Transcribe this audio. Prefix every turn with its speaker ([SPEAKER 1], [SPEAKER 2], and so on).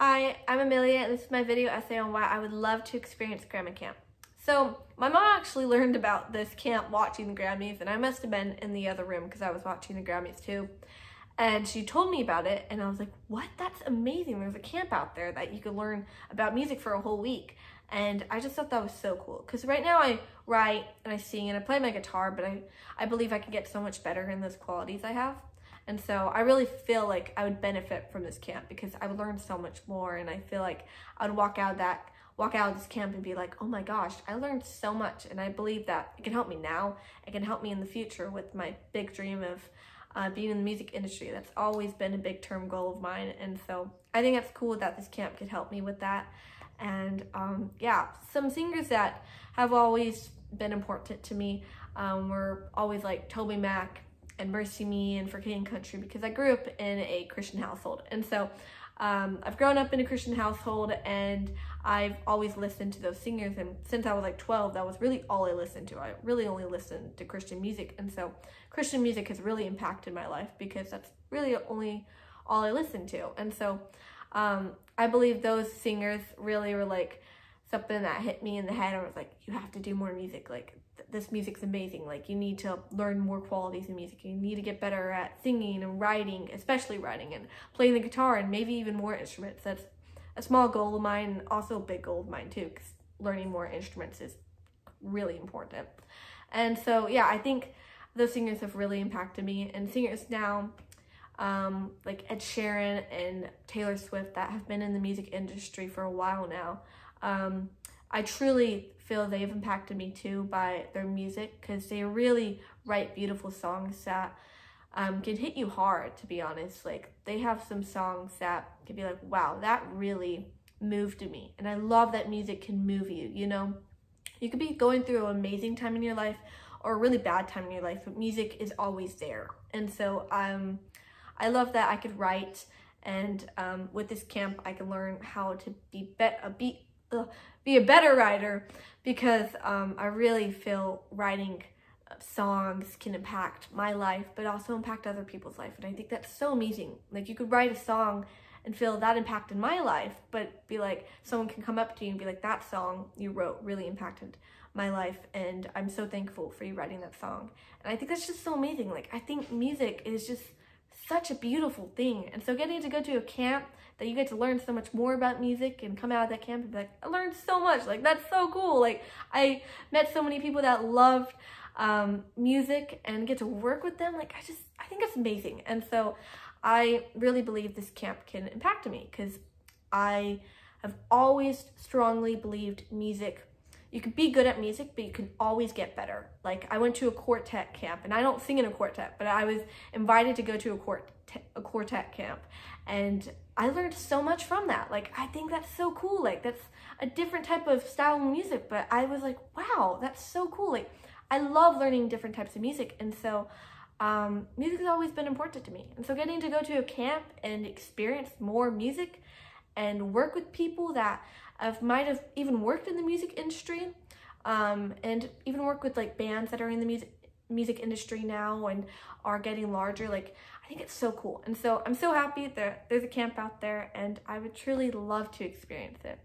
[SPEAKER 1] Hi, I'm Amelia and this is my video essay on why I would love to experience Grammy Camp. So my mom actually learned about this camp watching the Grammys and I must have been in the other room because I was watching the Grammys too. And she told me about it and I was like, what? That's amazing. There's a camp out there that you could learn about music for a whole week. And I just thought that was so cool. Because right now I write and I sing and I play my guitar, but I, I believe I can get so much better in those qualities I have. And so I really feel like I would benefit from this camp because I would learn so much more and I feel like I would walk out that walk out of this camp and be like, oh my gosh, I learned so much. And I believe that it can help me now. It can help me in the future with my big dream of uh, being in the music industry. That's always been a big term goal of mine. And so I think that's cool that this camp could help me with that. And um, yeah, some singers that have always been important to me um, were always like TobyMac, and MercyMe and For King Country because I grew up in a Christian household. And so um, I've grown up in a Christian household and I've always listened to those singers. And since I was like 12, that was really all I listened to. I really only listened to Christian music. And so Christian music has really impacted my life because that's really only all I listened to. And so um, I believe those singers really were like something that hit me in the head. I was like, you have to do more music. Like this music's amazing. Like you need to learn more qualities in music. You need to get better at singing and writing, especially writing and playing the guitar and maybe even more instruments. That's a small goal of mine and also a big goal of mine too because learning more instruments is really important. And so, yeah, I think those singers have really impacted me and singers now um, like Ed Sheeran and Taylor Swift that have been in the music industry for a while now. Um, I truly feel they've impacted me too by their music because they really write beautiful songs that um, can hit you hard, to be honest. Like, they have some songs that can be like, wow, that really moved me. And I love that music can move you, you know? You could be going through an amazing time in your life or a really bad time in your life, but music is always there. And so um, I love that I could write and um, with this camp, I can learn how to be, bet a beat be a better writer because um, I really feel writing songs can impact my life, but also impact other people's life. And I think that's so amazing. Like you could write a song and feel that impact in my life, but be like, someone can come up to you and be like, that song you wrote really impacted my life. And I'm so thankful for you writing that song. And I think that's just so amazing. Like, I think music is just such a beautiful thing. And so getting to go to a camp that you get to learn so much more about music and come out of that camp and be like, I learned so much. Like, that's so cool. Like, I met so many people that loved um, music and get to work with them. Like, I just, I think it's amazing. And so I really believe this camp can impact me because I have always strongly believed music you can be good at music, but you can always get better. Like I went to a quartet camp and I don't sing in a quartet, but I was invited to go to a quartet, a quartet camp and I learned so much from that. Like I think that's so cool. Like that's a different type of style of music, but I was like, wow, that's so cool. Like I love learning different types of music. And so um, music has always been important to me. And so getting to go to a camp and experience more music and work with people that I've might have even worked in the music industry um, and even work with like bands that are in the music music industry now and are getting larger like I think it's so cool. And so I'm so happy that there's a camp out there and I would truly love to experience it